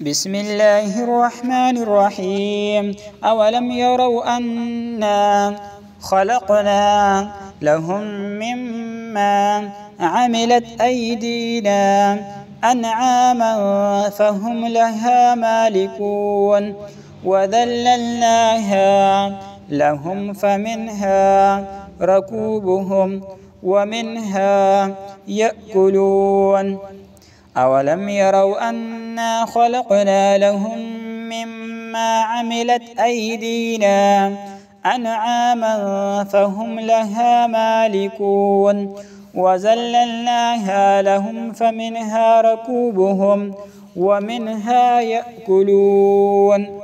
بسم الله الرحمن الرحيم أولم يروا أنا خلقنا لهم مما عملت أيدينا أنعاما فهم لها مالكون وذللناها لهم فمنها ركوبهم ومنها يأكلون أولم يروا أنا خلقنا لهم مما عملت أيدينا أنعاما فهم لها مالكون وزللناها لهم فمنها ركوبهم ومنها يأكلون